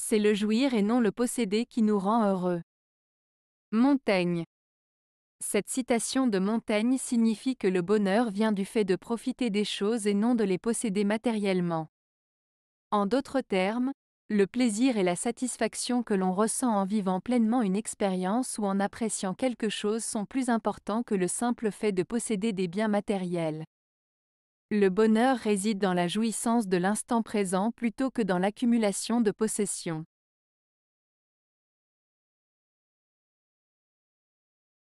C'est le jouir et non le posséder qui nous rend heureux. Montaigne. Cette citation de Montaigne signifie que le bonheur vient du fait de profiter des choses et non de les posséder matériellement. En d'autres termes, le plaisir et la satisfaction que l'on ressent en vivant pleinement une expérience ou en appréciant quelque chose sont plus importants que le simple fait de posséder des biens matériels. Le bonheur réside dans la jouissance de l'instant présent plutôt que dans l'accumulation de possessions.